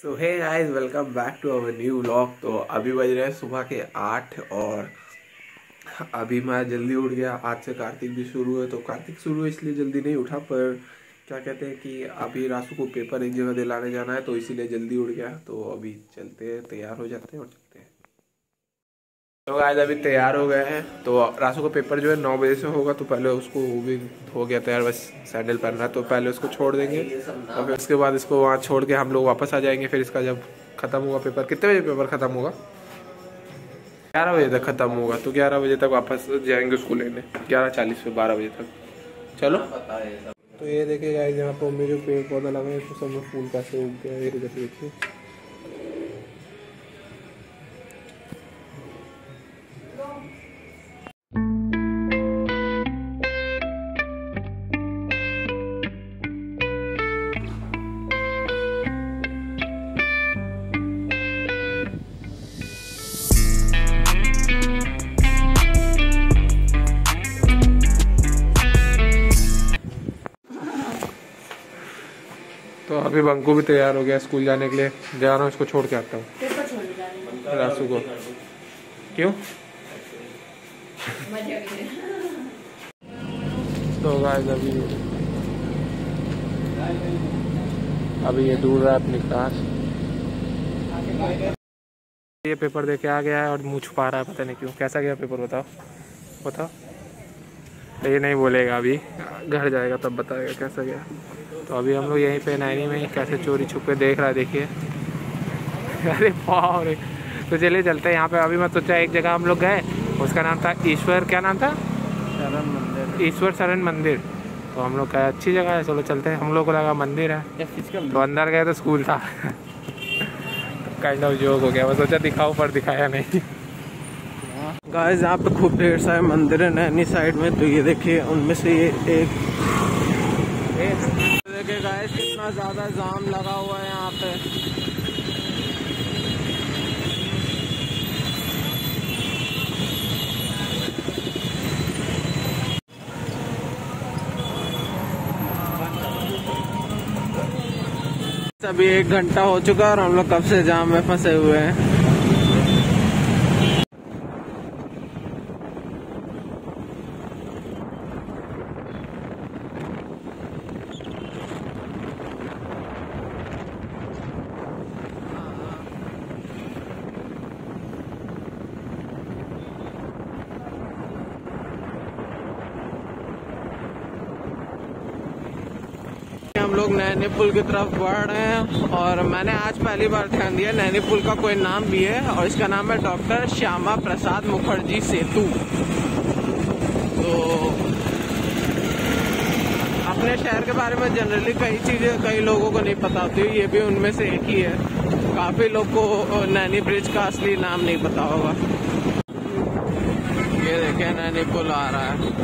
So hey guys welcome back to our new vlog तो अभी बज रहे हैं सुबह के आठ और अभी मैं जल्दी उठ गया। आज से कार्तिक भी शुरू है तो कार्तिक शुरू है इसलिए जल्दी नहीं उठा, पर क्या कहते हैं कि अभी रासू को पेपर एक जगह दिलाने जाना है तो इसीलिए जल्दी उठ गया। तो अभी चलते हैं, तैयार हो जाते हैं और तो गाइस अभी तैयार हो गए हैं। तो रासू का पेपर जो है नौ बजे से होगा तो पहले उसको वो भी हो गया तैयार, बस सैंडल पहनना तो पहले उसको छोड़ देंगे। और फिर उसके बाद इसको वहाँ छोड़ के हम लोग वापस आ जाएँगे। फिर इसका जब खत्म होगा पेपर कितने बजे पेपर खत्म होगा? ग्यारह बजे तक खत्म होगा तो ग्यारह बजे तक वापस जाएँगे उसको लेने। ग्यारह चालीस से बारह बजे तक। चलो। तो ये देखिए यहाँ पर जो पेड़ पौधा लगा है तो सब फूल कैसे उग गया ये देखिए। तो अभी बंकू भी तैयार हो गया स्कूल जाने के लिए। जा रहा हूँ इसको छोड़ के आता हूँ। रासू को। क्यों? तो गाइस अभी अभी ये दूर रहा है अपनी क्लास ये पेपर दे के आ गया है और मुँह छुपा रहा है पता नहीं क्यों। कैसा गया पेपर बताओ। बताओ। ये नहीं बोलेगा अभी। घर जाएगा तब बताएगा कैसा गया। तो अभी हम लोग यहीं पे नैनी में कैसे चोरी छुप के देख रहा है देखिए। अरे पाव रे। तो चलिए चलते हैं यहाँ पे। अभी मैं सोचा एक जगह हम लोग गए उसका नाम था ईश्वर क्या नाम था? शरण मंदिर। ईश्वर शरण मंदिर। तो हम लोग का अच्छी जगह है चलो चलते हैं। हम लोग को लगा मंदिर है। तो अंदर गए तो स्कूल था। काइंड ऑफ़ जोक हो गया। मैं सोचा दिखाओ पर दिखाया नहीं। गाइस यहाँ पे खूब ढेर सारे मंदिर है नैनी साइड में। तो ये देखिए उनमें से ये एक गाइस कितना ज़्यादा जाम लगा हुआ है यहाँ पे। अभी एक घंटा हो चुका है और हम लोग कब से जाम में फंसे हुए हैं। हम लोग नैनी पुल की तरफ़ बढ़ रहे हैं और मैंने आज पहली बार ध्यान दिया, नैनी पुल का कोई नाम भी है और इसका नाम है डॉक्टर श्यामा प्रसाद मुखर्जी सेतु। तो अपने शहर के बारे में जनरली कई चीज़ें कई लोगों को नहीं पता होती, ये भी उनमें से एक ही है। काफ़ी लोग को नैनी ब्रिज का असली नाम नहीं पता होगा। ये देखिए नैनी पुल आ रहा है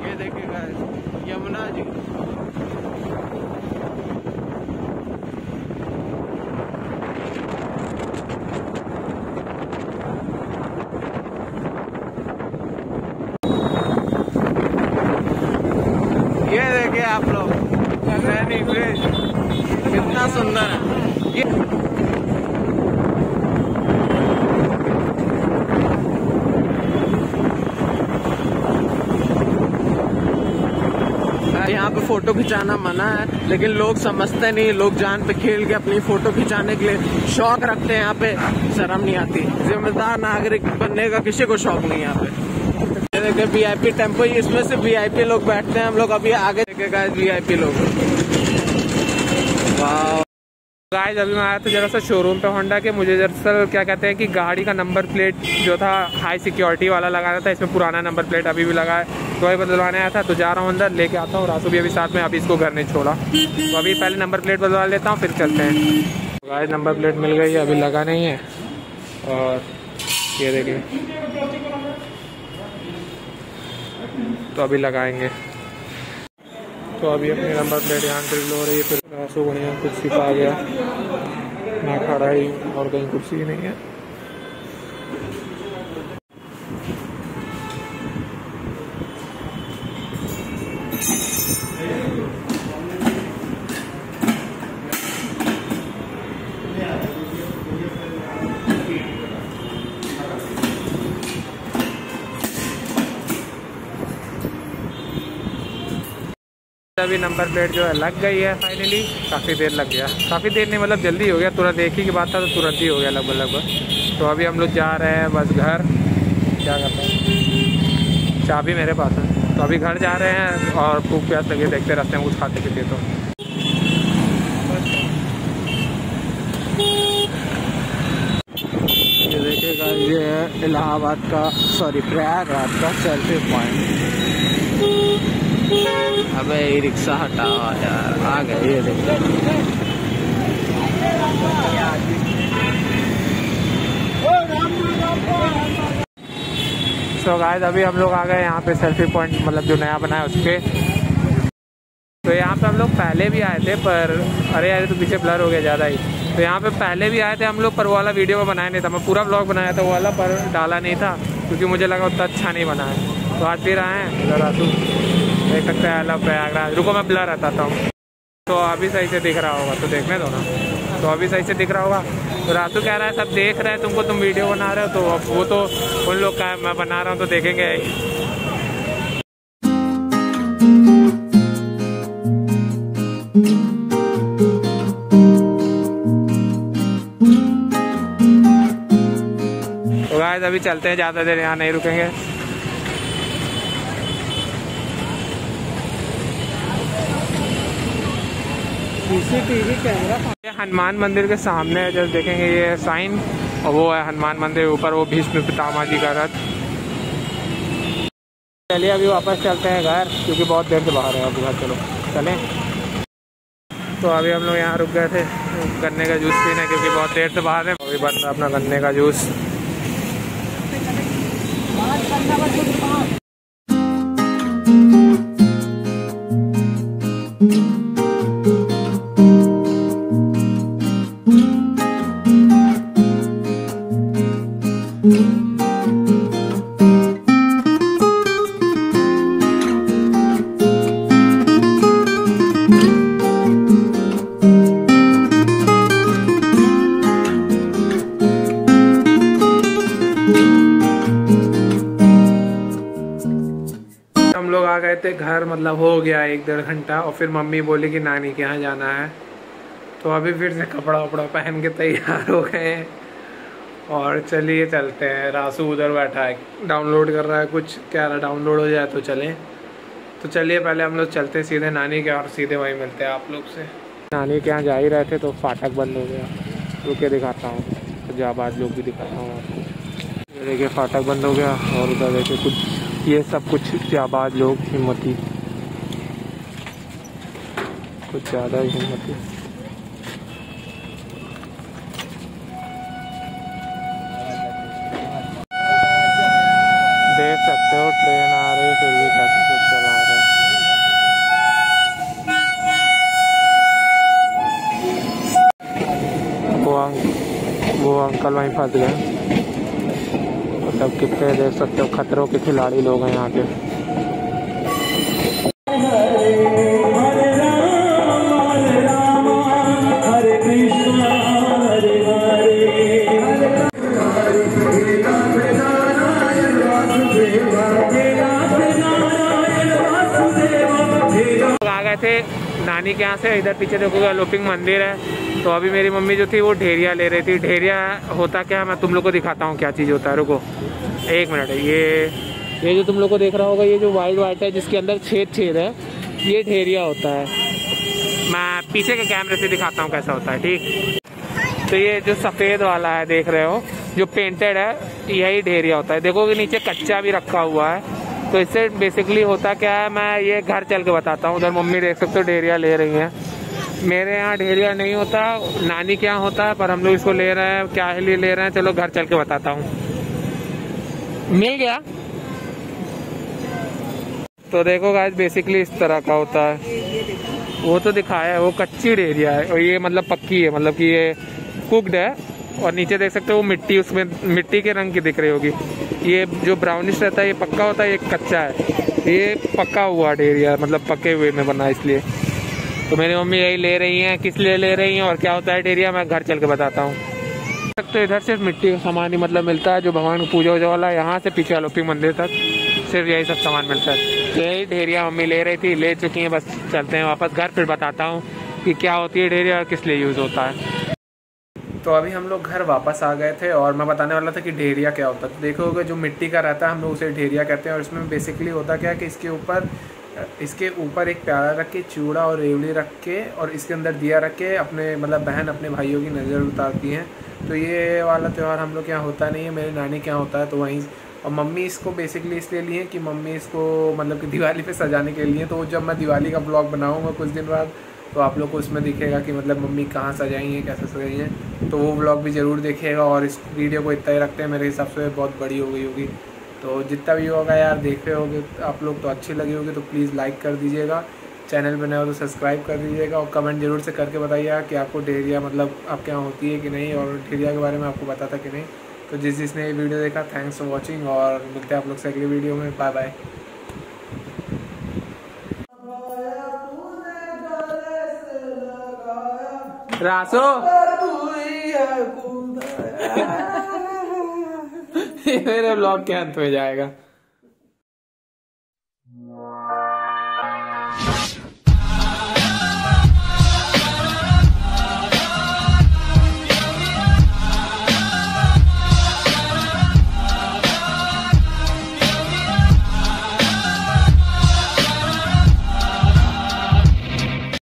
ये देखिए guys, यमुना जी ये देखिए आप लोग नैनी ब्रिज कितना सुंदर है ये यहाँ पे फ़ोटो खिंचाना मना है, लेकिन लोग समझते नहीं, लोग जान पे खेल के अपनी फ़ोटो खिंचाने के लिए शौक रखते हैं यहाँ पे। शर्म नहीं आती। जिम्मेदार नागरिक बनने का किसी को शौक नहीं यहाँ पे। देखिए वी आई पी टेंपो इसमें से वी आई पी लोग बैठते हैं, हम लोग अभी आगे देखेगा वी आई पी लोग गाइस अभी मैं आया था जरा सा शोरूम पे होंडा के। मुझे दरअसल क्या कहते हैं कि गाड़ी का नंबर प्लेट जो था हाई सिक्योरिटी वाला लगाना था। इसमें पुराना नंबर प्लेट अभी भी लगा है। तो वही बदलवाने आया था तो जा रहा हूँ अंदर, लेके आता हूँ। रासू भी अभी साथ में अभी इसको घर नहीं छोड़ा। तो अभी पहले नंबर प्लेट बदलवा लेता हूँ, फिर चलते हैं। गाइस नंबर प्लेट मिल गई है, अभी लगा नहीं है। और ये देखिए तो अभी लगाएँगे। तो अभी अपनी नंबर प्लेट यहाँ ड्रिल हो रही है, फिर रासू बढ़िया कुर्सी पा गया। मैं खड़ा ही और कहीं कुर्सी ही नहीं है। अभी नंबर प्लेट जो है लग गई है फाइनली काफ़ी देर लग गया। काफ़ी देर नहीं मतलब जल्दी हो गया। तुरंत एक ही की बात था तो तुरंत ही हो गया लगभग लगभग। तो अभी हम लोग जा रहे हैं बस घर। क्या करते हैं? चाबी मेरे पास है। तो अभी घर जा रहे हैं और भूख प्यास लगे देखते रहते हैं कुछ खाते पीते तो। देखिएगा ये है इलाहाबाद का सॉरी प्रयागराज का सेल्फी पॉइंट अबे ये रिक्शा हटाओ यार, आ गए ये देखो। सो गाइस अभी हम लोग आ गए यहाँ पे सेल्फी पॉइंट मतलब जो नया बना है उसके। तो यहाँ पे हम लोग पहले भी आए थे, पर अरे यार तो पीछे ब्लर हो गया ज़्यादा ही। तो यहाँ पे पहले भी आए थे हम लोग, पर वो वाला वीडियो में बनाया नहीं था। मैं पूरा ब्लॉग बनाया था वो वाला, पर डाला नहीं था, क्योंकि मुझे लगा उतना अच्छा नहीं बना है। तो आज फिर आए हैं देख सकते हैं अलग प्रयागराज। रुको, मैं ब्लर रहता हूँ। तो अभी सही से दिख रहा होगा तो देखने दो ना। तो अभी सही से दिख रहा होगा। तो रातू कह रहा है, सब देख रहे हैं, तुमको तुम वीडियो बना रहे हो तो अब वो तो उन लोग का मैं बना रहा हूँ तो देखेंगे। तो अभी चलते हैं, ज़्यादा देर यहाँ नहीं रुकेंगे। सीसीटीवी कैमरा ये हनुमान मंदिर के सामने है जब देखेंगे ये साइन, और वो है हनुमान मंदिर ऊपर, वो भीष्म पितामह जी का रथ। चलिए अभी वापस चलते हैं घर, क्योंकि बहुत देर से बाहर है अभी घर, चलो, चलें। तो अभी हम लोग यहाँ रुक गए थे गन्ने का जूस पीने, क्योंकि बहुत देर से बाहर है। अभी बन रहा अपना गन्ने का जूस हम लोग आ गए थे, घर मतलब हो गया एक डेढ़ घंटा और फिर मम्मी बोली कि नानी के यहाँ जाना है। तो अभी फिर से कपड़ा वपड़ा पहन के तैयार हो गए हैं। और चलिए चलते हैं। रासू उधर बैठा है। डाउनलोड कर रहा है कुछ, कह रहा डाउनलोड हो जाए तो चलें। तो चलिए पहले हम लोग चलते सीधे नानी के और सीधे वहीं मिलते हैं आप लोग से। नानी के यहाँ जा ही रहे थे तो फाटक बंद हो गया। रुके दिखाता हूँ। जाबाज लोग भी दिखाता हूँ। आपको देखिए फाटक बंद हो गया और उधर देखिए कुछ ये सब कुछ जाबाज लोग हिम्मती कुछ ज़्यादा ही हिम्मती देख सकते हो, ट्रेन आ रही फिर भी कैसे कुछ रहे वो अंकल वहीं फंस गए। मतलब कितने देख सकते हो, खतरों के खिलाड़ी लोग हैं यहाँ के आ गए थे नानी के यहाँ से, इधर पीछे देखोगे लोपिंग मंदिर है। तो अभी मेरी मम्मी जो थी, वो ढेरिया ले रही थी। ढेरिया होता क्या मैं तुम लोग को दिखाता हूँ क्या चीज़ होता है, रुको। एक मिनट है ये ये जो तुम लोग को देख रहा होगा, ये जो वाइट वाइट है, जिसके अंदर छेद छेद है, ये ढेरिया होता है। मैं पीछे के कैमरे से दिखाता हूँ कैसा होता है, ठीक? तो ये जो सफ़ेद वाला है, देख रहे हो, जो पेंटेड है, यही ढेरिया होता है। देखो कि नीचे कच्चा भी रखा हुआ है। तो इससे बेसिकली होता क्या है, मैं ये घर चल के बताता हूँ। उधर मम्मी देख सकते हो, ढेरिया ले रही हैं। मेरे यहाँ ढेरिया नहीं होता, नानी के यहाँ होता है पर हम लोग इसको ले रहे हैं, क्या लिए ले रहे हैं, चलो घर चल के बताता हूँ। मिल गया। तो देखो गाइस बेसिकली इस तरह का होता है। वो तो दिखाया है, वो कच्ची ढेरिया है। और ये मतलब पक्की है मतलब कि ये कुकड है। और नीचे देख सकते हो, वो मिट्टी उसमें, मिट्टी के रंग की दिख रही होगी। ये जो ब्राउनिश रहता है, ये पक्का होता है, ये कच्चा है। ये पक्का हुआ डेरिया मतलब पके हुए में बना इसलिए। तो मेरी मम्मी यही ले रही हैं, किस लिए ले रही हैं और क्या होता है डेरिया मैं घर चल के बताता हूँ। सकते इधर सिर्फ़ मिट्टी का सामान ही मतलब मिलता है, जो भगवान को पूजा वूजा वाला यहाँ से पीछे आलोपी मंदिर तक सिर्फ़ यही सब सामान मिलता है। तो यही ढेरिया मम्मी ले रही थी, ले चुकी हैं, बस चलते हैं वापस घर, फिर बताता हूँ कि क्या होती है ढेरिया और किस लिए यूज़ होता है। तो अभी हम लोग घर वापस आ गए थे और मैं बताने वाला था कि ढेरिया क्या होता है। तो देखोगे जो मिट्टी का रहता है, हम लोग उसे ढेरिया कहते हैं और इसमें बेसिकली होता क्या है कि इसके ऊपर इसके ऊपर एक प्याला रख के चूड़ा और रेवड़ी रख के और इसके अंदर दिया रख के अपने मतलब बहन अपने भाइयों की नज़र उतारती हैं। तो ये वाला त्यौहार हम लोग के यहाँ होता नहीं है, मेरी नानी के यहाँ होता है तो वहीं और मम्मी इसको बेसिकली इसलिए लिए कि मम्मी इसको मतलब कि दिवाली पे सजाने के लिए तो जब मैं दिवाली का ब्लॉग बनाऊँगा कुछ दिन बाद तो आप लोग को उसमें दिखेगा कि मतलब मम्मी कहाँ सजाई हैं, कैसे सजाई हैं तो वो ब्लॉग भी ज़रूर देखेगा और इस वीडियो को इतना ही रखते हैं, मेरे हिसाब से बहुत बड़ी हो गई होगी। तो जितना भी होगा यार, देख रहे होगे आप लोग तो अच्छी लगी होगी तो प्लीज़ लाइक कर दीजिएगा। चैनल पर नए हो तो सब्सक्राइब कर दीजिएगा और कमेंट ज़रूर से करके बताइएगा कि आपको डेरिया मतलब आपके यहाँ होती है कि नहीं और डेरिया के बारे में आपको बताता कि नहीं। तो जिस जिसने ये वीडियो देखा थैंक्स फॉर वॉचिंग और मिलते हैं आप लोग से अगली वीडियो में। Bye bye Raso. मेरे ब्लॉग के अंत में जाएगा।